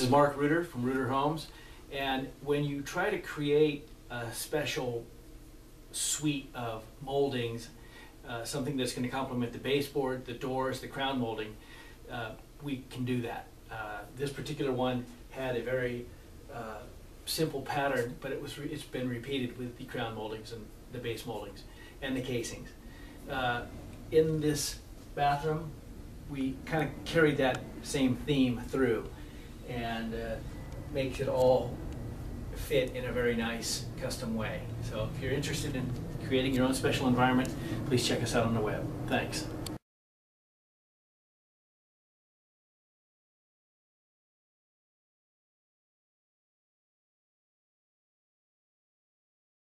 This is Mark Reuter from Reuter Homes, and when you try to create a special suite of moldings, uh, something that's going to complement the baseboard, the doors, the crown molding, uh, we can do that. Uh, this particular one had a very uh, simple pattern, but it was it's been repeated with the crown moldings and the base moldings and the casings. Uh, in this bathroom, we kind of carried that same theme through and uh, makes it all fit in a very nice custom way. So if you're interested in creating your own special environment, please check us out on the web. Thanks.